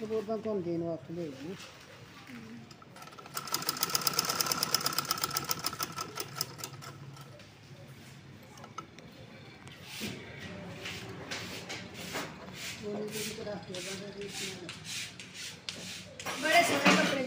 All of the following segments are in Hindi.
Bunu buradan kondeyin altına inmiş. Bunu bir tarafta bana bir बड़े सोने कपड़े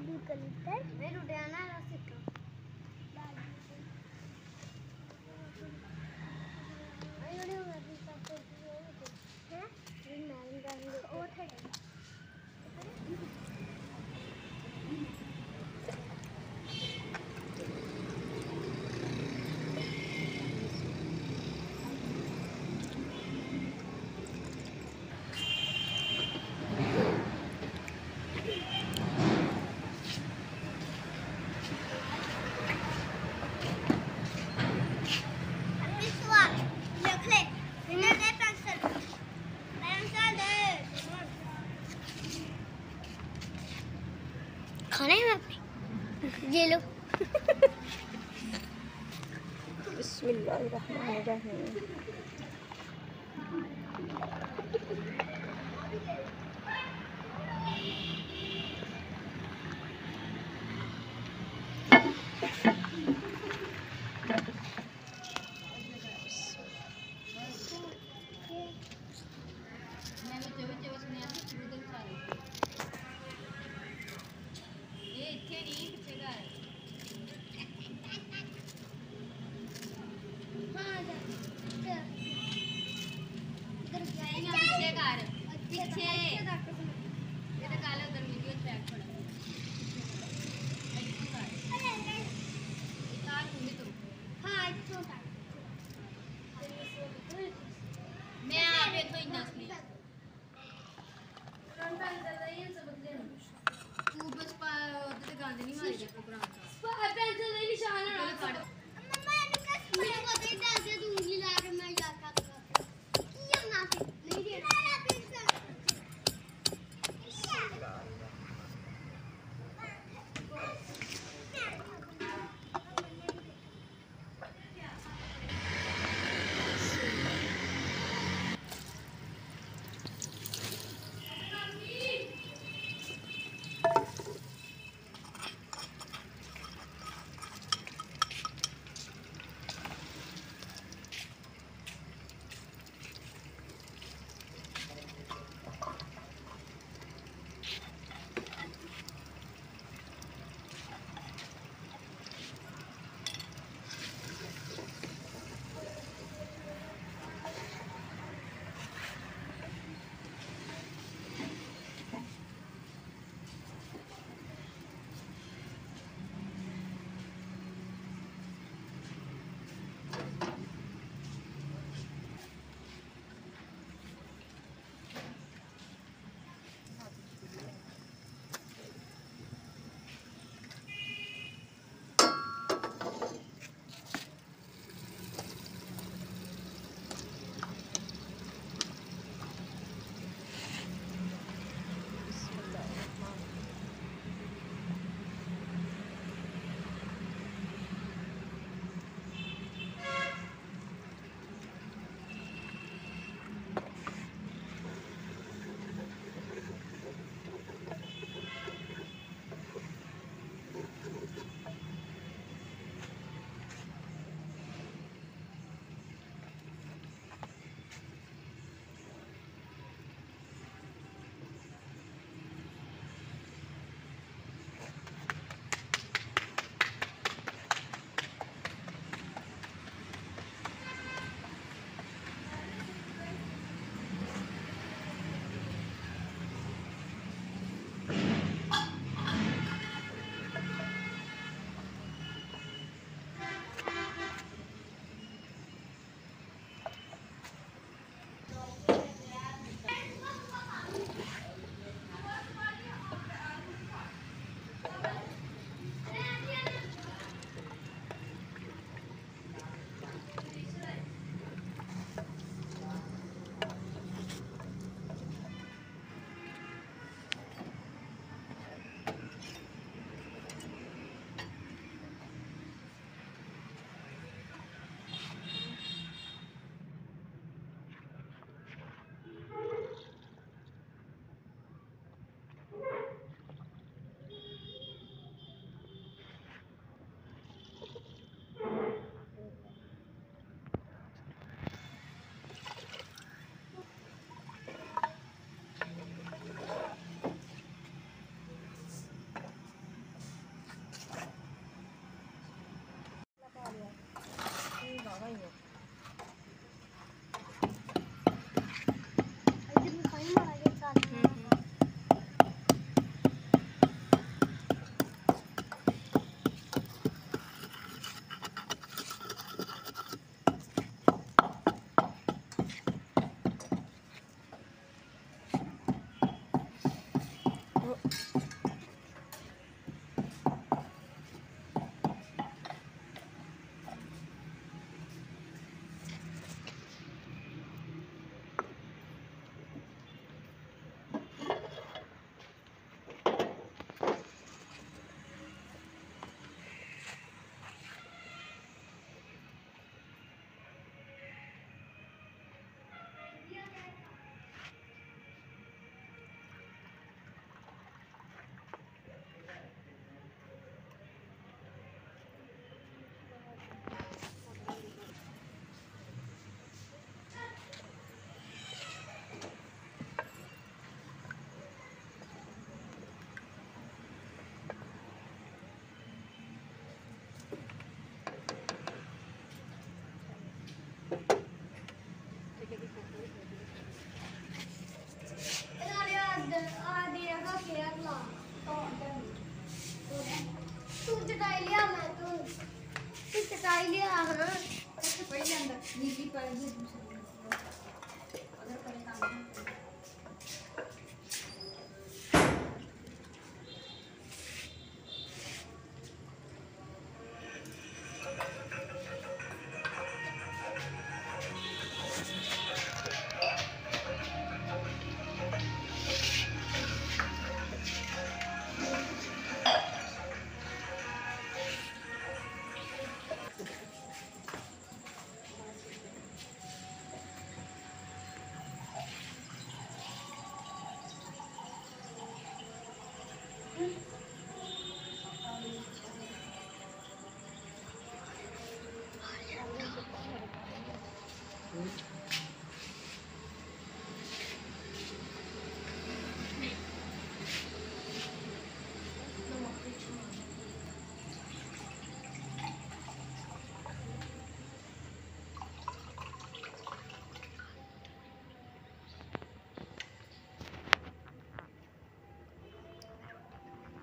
मैं दूर मैं रुद्राना Gracias. Adını var ya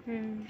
嗯。